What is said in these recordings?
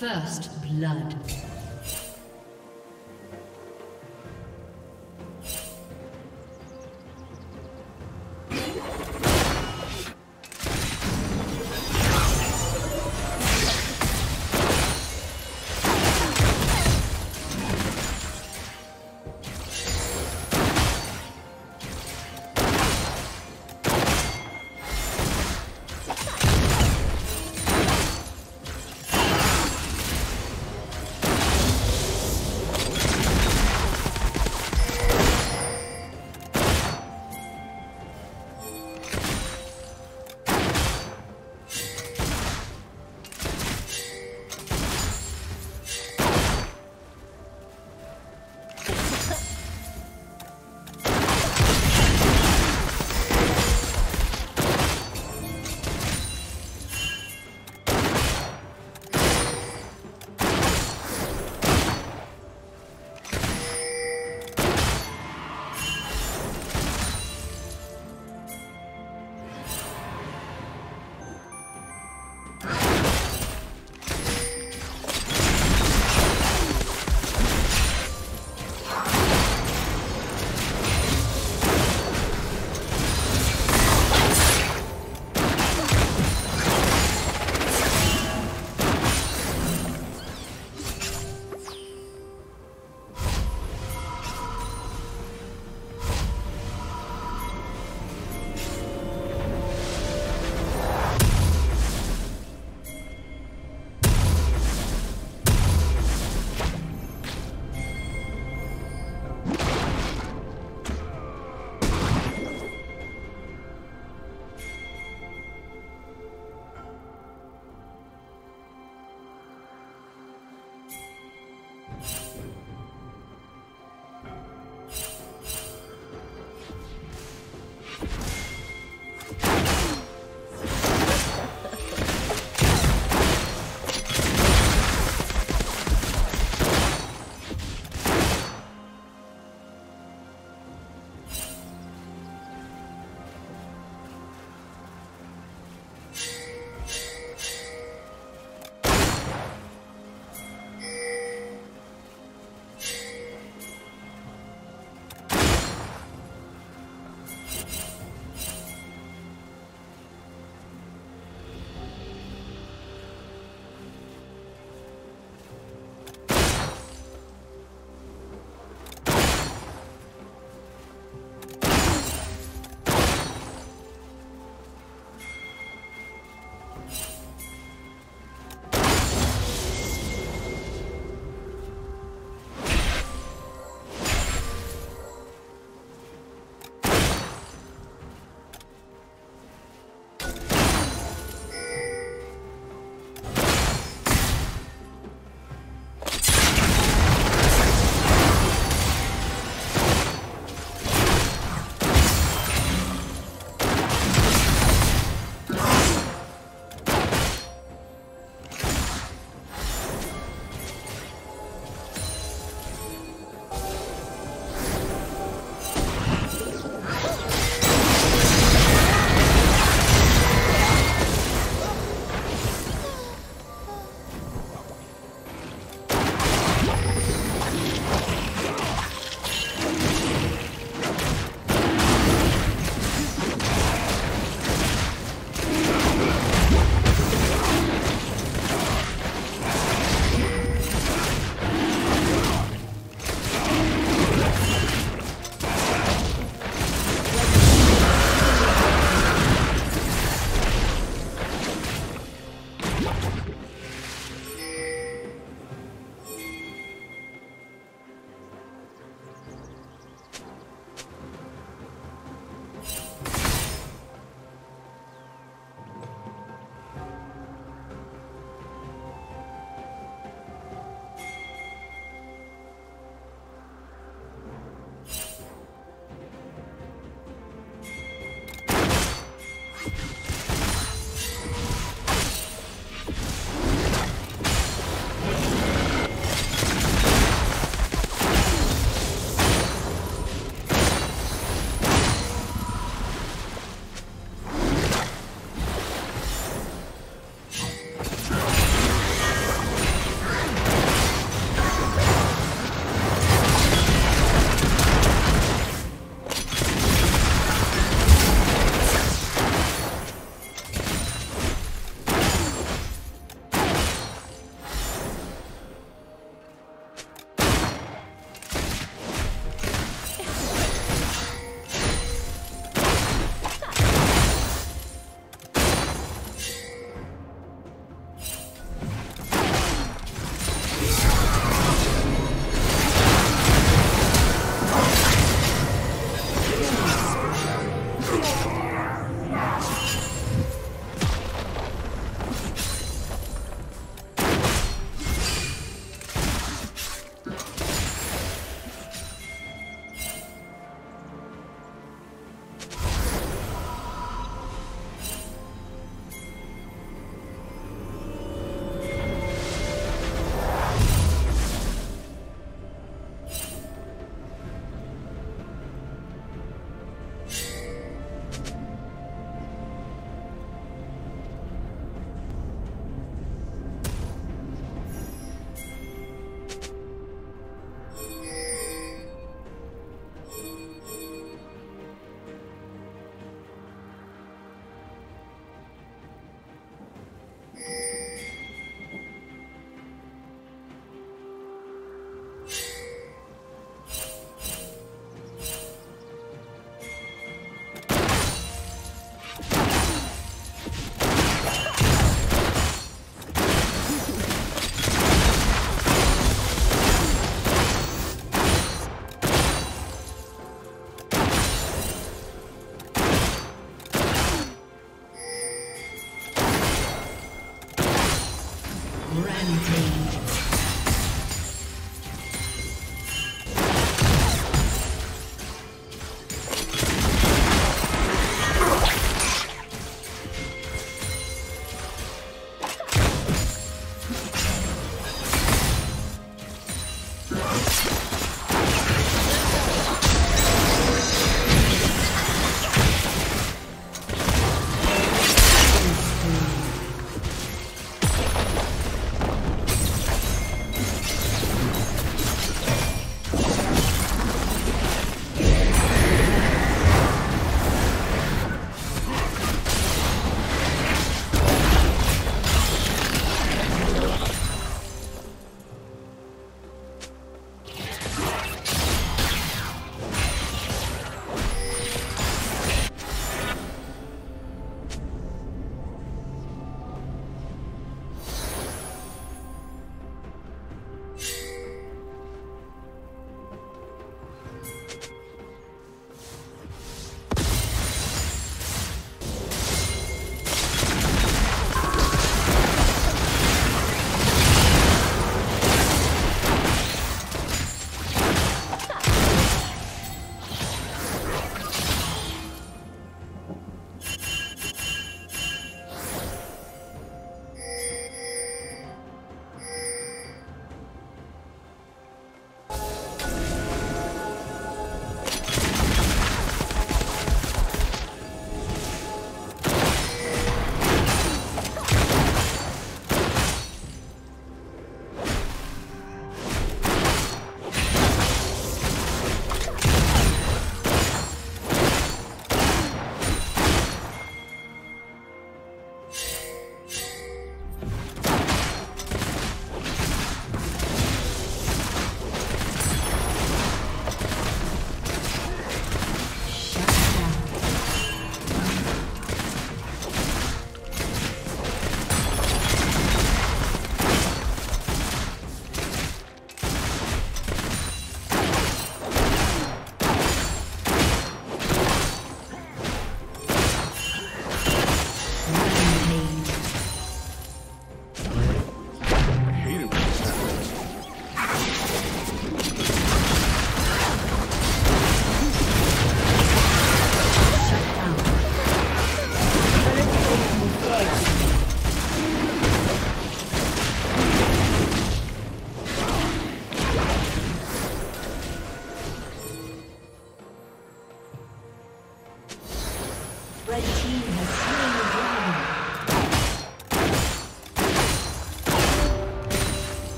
First blood.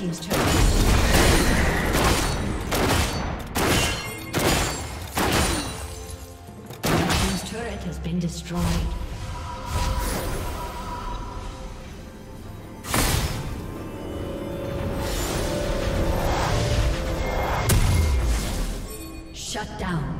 team's turret. been destroyed. Shut down.